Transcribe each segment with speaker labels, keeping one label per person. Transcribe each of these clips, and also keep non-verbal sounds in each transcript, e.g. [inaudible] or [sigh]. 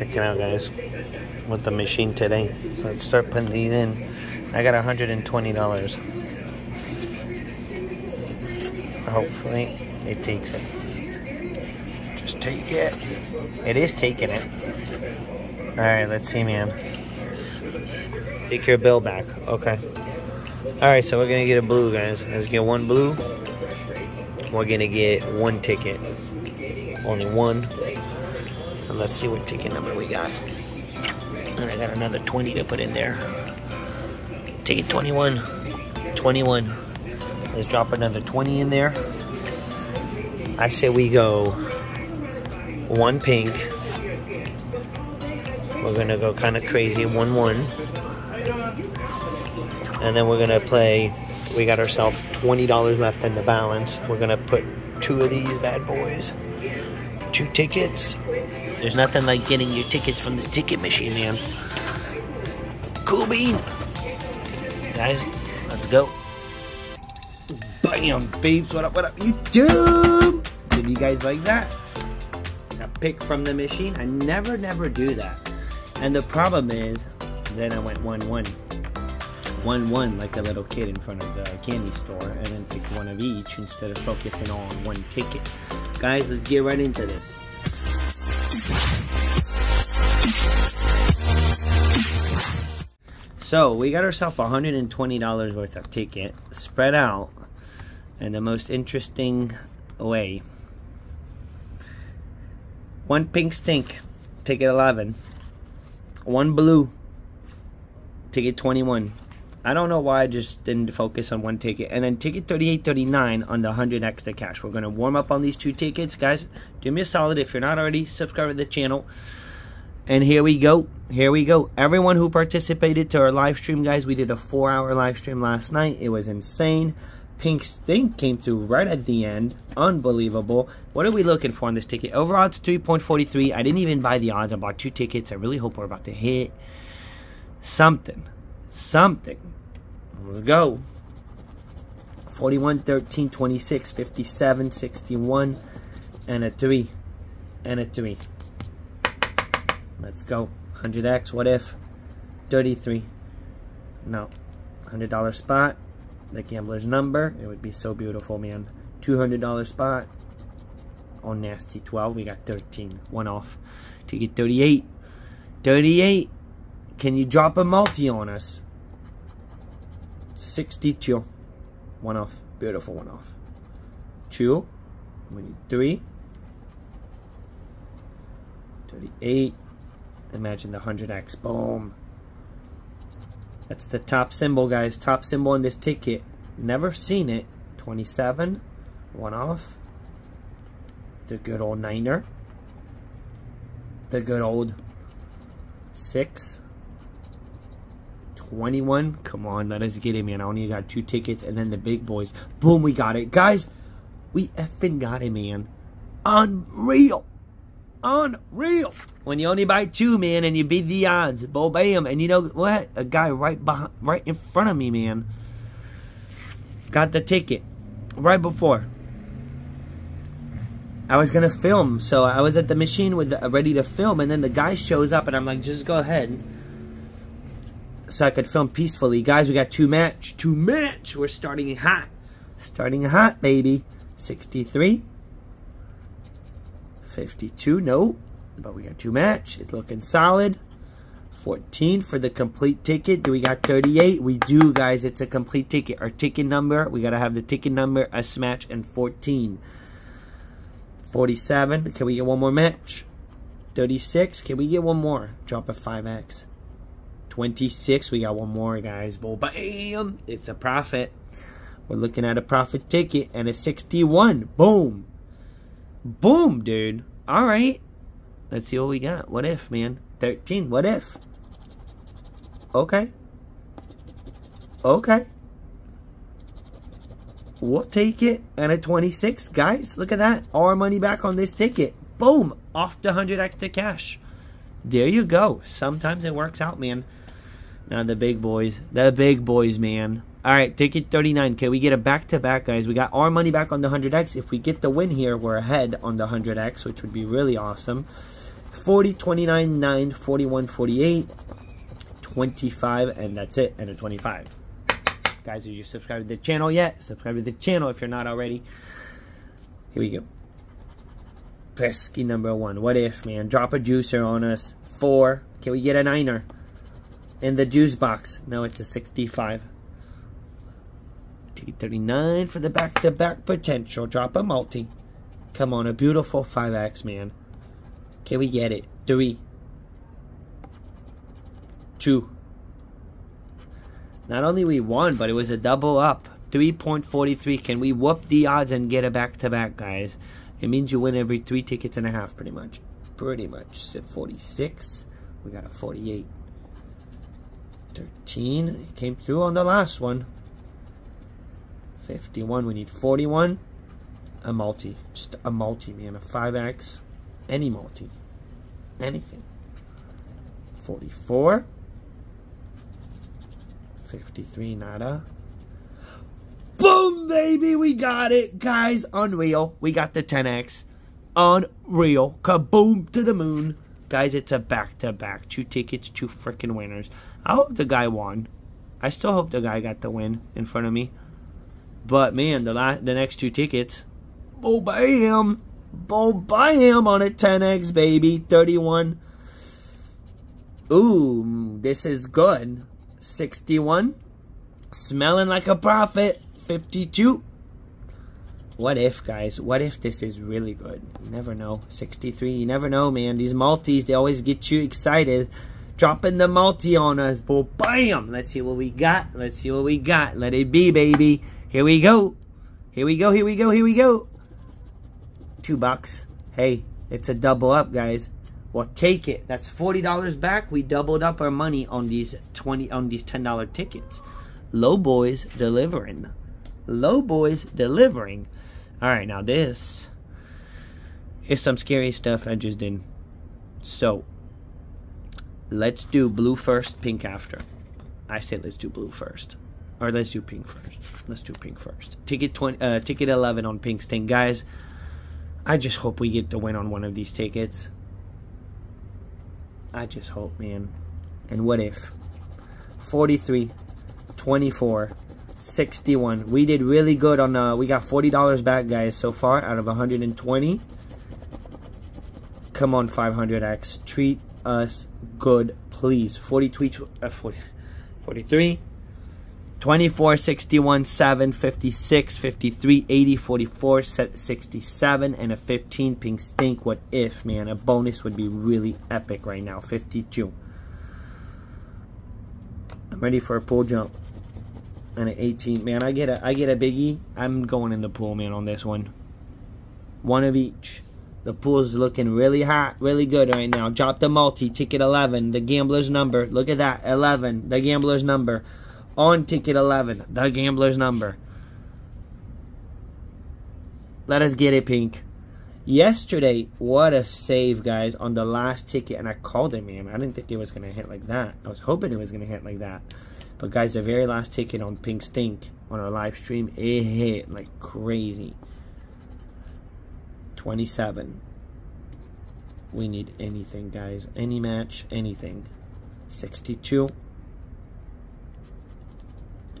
Speaker 1: Check it out, guys. With the machine today. So let's start putting these in. I got $120. Hopefully, it takes it. Just take it. It is taking it. Alright, let's see, man. Take your bill back. Okay. Alright, so we're gonna get a blue, guys. Let's get one blue. We're gonna get one ticket. Only one. And let's see what ticket number we got. And I got another 20 to put in there. Ticket 21. 21. Let's drop another 20 in there. I say we go one pink. We're gonna go kind of crazy, 1 1. And then we're gonna play. We got ourselves $20 left in the balance. We're gonna put two of these bad boys. Two tickets. There's nothing like getting your tickets from the ticket machine, man. Cool bean. Guys, let's go. Bam, babes. What up, what up, YouTube? Did you guys like that? A pick from the machine? I never, never do that. And the problem is, then I went 1 1. 1 1 like a little kid in front of the candy store and then pick one of each instead of focusing on one ticket. Guys, let's get right into this. So we got ourselves $120 worth of ticket spread out in the most interesting way. One pink stink, ticket 11. One blue, ticket 21. I don't know why I just didn't focus on one ticket. And then ticket 3839 on the 100X the Cash. We're going to warm up on these two tickets. Guys, do me a solid. If you're not already, subscribe to the channel. And here we go. Here we go. Everyone who participated to our live stream, guys, we did a four hour live stream last night. It was insane. Pink Stink came through right at the end. Unbelievable. What are we looking for on this ticket? Overall, it's 3.43. I didn't even buy the odds. I bought two tickets. I really hope we're about to hit something. Something. Let's go. 41, 13, 26, 57, 61, and a 3. And a 3. Let's go. 100x, what if? 33. No. $100 spot. The gambler's number. It would be so beautiful, man. $200 spot. On nasty 12, we got 13. One off. To get 38. 38. Can you drop a multi on us? 62. One off. Beautiful one off. Two. We need three. 38. Imagine the 100x. Boom. That's the top symbol, guys. Top symbol in this ticket. Never seen it. 27. One off. The good old niner. The good old 6. 21. Come on, let us get it, man. I only got two tickets. And then the big boys. Boom, we got it. Guys, we effing got it, man. Unreal. Unreal. When you only buy two, man, and you beat the odds. Bo bam. And you know what? A guy right behind, right in front of me, man. Got the ticket. Right before. I was gonna film, so I was at the machine with the, ready to film, and then the guy shows up, and I'm like, just go ahead so I could film peacefully. Guys, we got two match. Two match. We're starting hot. Starting hot, baby. 63. 52. No. But we got two match. It's looking solid. 14 for the complete ticket. Do we got 38? We do, guys. It's a complete ticket. Our ticket number, we got to have the ticket number, a match, and 14. 47. Can we get one more match? 36. Can we get one more? Drop a 5x. 26. We got one more, guys. Boom, bam. It's a profit. We're looking at a profit ticket and a 61. Boom. Boom, dude. All right. Let's see what we got. What if, man? 13. What if? Okay. Okay. We'll take it. And a 26. Guys, look at that. Our money back on this ticket. Boom. Off the 100X the Cash. There you go. Sometimes it works out, man. Now the big boys. The big boys, man. All right, ticket 39. Can we get a back-to-back, guys? We got our money back on the 100X. If we get the win here, we're ahead on the 100X, which would be really awesome. 40, 29, 9, 41, 48, 25, and that's it, and a 25. Guys, did you subscribe to the channel yet? Subscribe to the channel if you're not already. Here we go. Pesky number one. What if, man? Drop a juicer on us. Four. Can we get a niner? In the juice box. No, it's a 65. T39 for the back-to-back -back potential. Drop a multi. Come on, a beautiful 5X, man. Can we get it? Three. Two. Not only we won, but it was a double up. 3.43. Can we whoop the odds and get a back-to-back, -back, guys? It means you win every three tickets and a half, pretty much. Pretty much. Sit 46. We got a 48. 13. It came through on the last one. 51. We need 41. A multi. Just a multi, man. A 5X. Any multi. Anything. 44. 53. Nada. Boom, baby. We got it. Guys, unreal. We got the 10X. Unreal. Kaboom to the moon. Guys, it's a back-to-back. -back. Two tickets, two freaking winners. I hope the guy won. I still hope the guy got the win in front of me. But, man, the last, the next two tickets. Oh, bam. Oh, bam on a 10X, baby. 31. Ooh, this is good. 61. Smelling like a profit. 52. What if, guys? What if this is really good? You never know. 63. You never know, man. These multis, they always get you excited. Dropping the multi on us. Boom, bam. Let's see what we got. Let's see what we got. Let it be, baby. Here we go. Here we go. Here we go. Here we go. Two bucks. Hey, it's a double up, guys. Well, take it. That's $40 back. We doubled up our money on these 20 on these $10 tickets. Low boys delivering. Low boys delivering. All right, now this is some scary stuff I just did. So, let's do blue first, pink after. I say let's do blue first. Or let's do pink first. Let's do pink first. Ticket 20, uh, ticket 11 on Pink Stink. Guys, I just hope we get to win on one of these tickets. I just hope, man. And what if? 43, 24, 61. We did really good on, uh, we got $40 back, guys, so far out of 120. Come on, 500X. Treat us good, please. 42, uh, 40, 43, 24, 61, 7, 56, 53, 80, 44, 67, and a 15 pink stink. What if, man? A bonus would be really epic right now. 52. I'm ready for a pool jump and an 18. Man, I get a I get a biggie. I'm going in the pool, man, on this one. One of each. The pool's looking really hot, really good right now. Drop the multi, ticket 11, the gambler's number. Look at that, 11, the gambler's number. On ticket 11, the gambler's number. Let us get it, Pink. Yesterday, what a save, guys, on the last ticket. And I called it, man. I didn't think it was going to hit like that. I was hoping it was going to hit like that. But guys, the very last ticket on Pink Stink on our live stream, it hit like crazy. 27. We need anything, guys. Any match, anything. 62.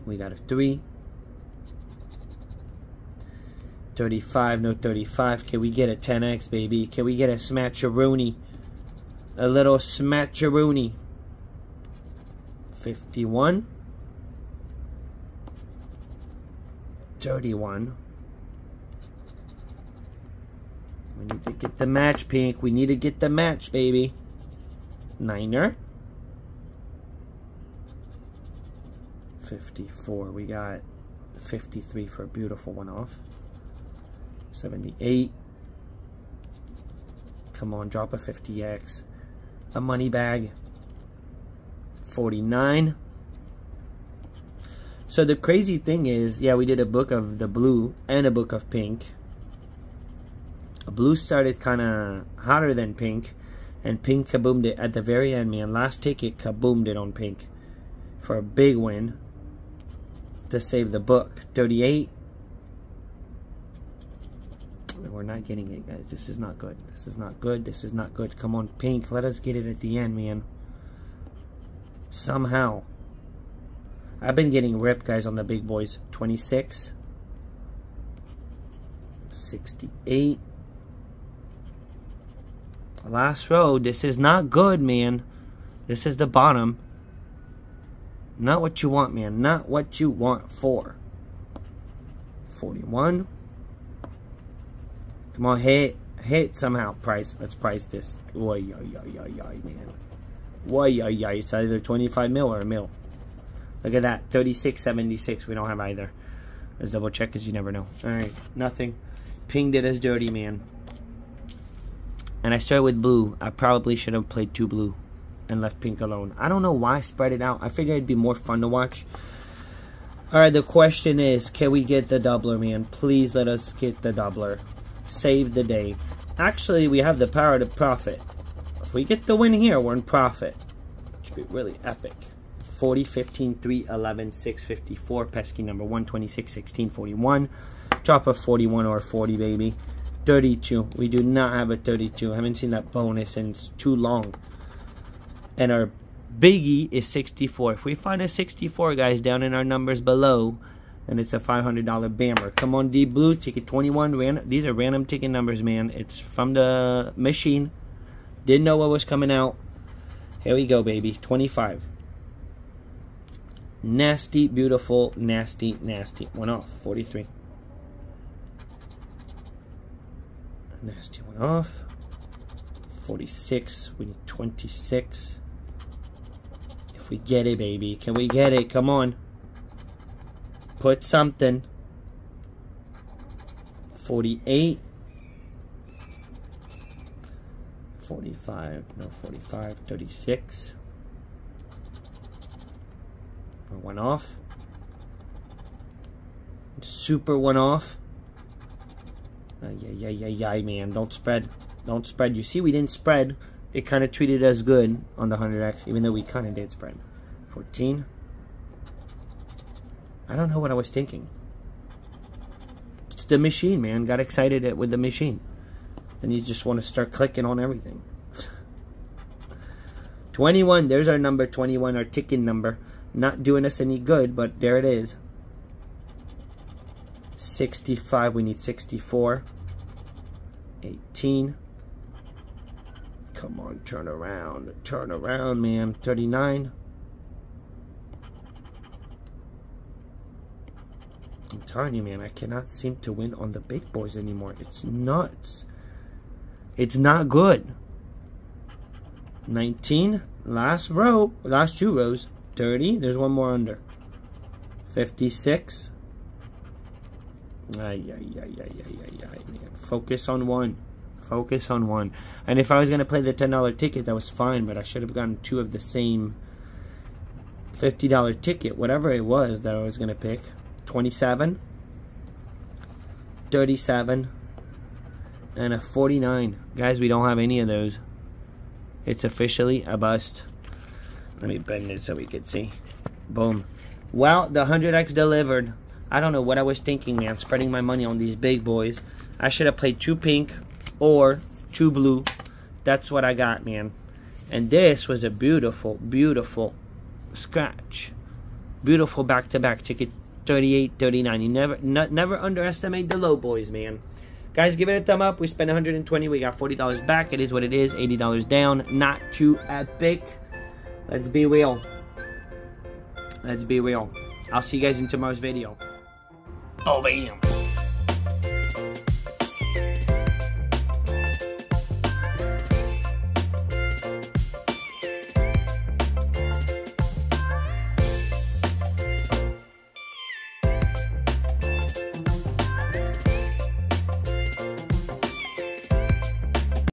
Speaker 1: We got a 3. 35, no 35. Can we get a 10x, baby? Can we get a smatcheroonie? A little smatcheroonie. 51. 31. We need to get the match, Pink. We need to get the match, baby. Niner. 54. We got 53 for a beautiful one off. 78. Come on, drop a 50x. A money bag. 49. So the crazy thing is, yeah, we did a book of the blue and a book of pink. Blue started kind of hotter than pink, and pink kaboomed it at the very end, man. Last ticket kaboomed it on pink for a big win to save the book. 38. We're not getting it, guys. This is not good. This is not good. This is not good. Come on, pink. Let us get it at the end, man. Somehow. I've been getting ripped, guys, on the big boys. 26. 68. Last row. This is not good, man. This is the bottom. Not what you want, man. Not what you want for. 41. Come on, hit. Hit somehow. Price. Let's price this. Oy, oy, oy, oy, oy, man. Oy, oy, oy. It's either 25 mil or a mil. Look at that. 36.76. We don't have either. Let's double check because you never know. Alright. Nothing. Ping did us dirty, man. And I started with blue. I probably should have played two blue and left pink alone. I don't know why I spread it out. I figured it'd be more fun to watch. Alright, the question is, can we get the doubler, man? Please let us get the doubler. Save the day. Actually, we have the power to profit. If we get the win here, we're in profit. Should be really epic. 40, 15, 3, 11, 6, 54. Pesky number 1, 26, 16, 41. Drop a 41 or 40, baby. 32. We do not have a 32. I haven't seen that bonus in too long. And our biggie is 64. If we find a 64, guys, down in our numbers below, then it's a $500 bammer. Come on, D Blue, ticket 21. Random, these are random ticket numbers, man. It's from the machine. Didn't know what was coming out. Here we go, baby. 25. Nasty, beautiful, nasty, nasty. One off. 43. Nasty one off. 46. We need 26. If we get it, baby. Can we get it? Come on. Put something. 48. 45. No, 45. 36. One off. Super one off. Yeah, yeah, yeah, yeah, man. Don't spread. Don't spread. You see, we didn't spread. It kind of treated us good on the 100X, even though we kind of did spread. 14. I don't know what I was thinking. It's the machine, man. Got excited at, with the machine. And you just want to start clicking on everything. [laughs] 21. There's our number 21, our ticking number. Not doing us any good, but there it is. 65, we need 64. 18. Come on, turn around. Turn around, man. 39. I'm telling you, man, I cannot seem to win on the big boys anymore. It's nuts. It's not good. 19. Last row. Last two rows. 30. There's one more under. 56. Ay, ay, ay, ay, ay, ay, man. Focus on one. Focus on one. And if I was going to play the $10 ticket, that was fine, but I should have gotten two of the same $50 ticket, whatever it was that I was going to pick. 27, 37, and a 49. Guys, we don't have any of those. It's officially a bust. Let me bend this so we can see. Boom. Well, the 100X delivered. I don't know what I was thinking, man, spreading my money on these big boys. I should have played two pink or two blue. That's what I got, man. And this was a beautiful, beautiful scratch. Beautiful back-to-back -back ticket, 38, 39. You never, never underestimate the low boys, man. Guys, give it a thumb up. We spent 120. We got $40 back. It is what it is. $80 down. Not too epic. Let's be real. Let's be real. I'll see you guys in tomorrow's video. Oh, bam.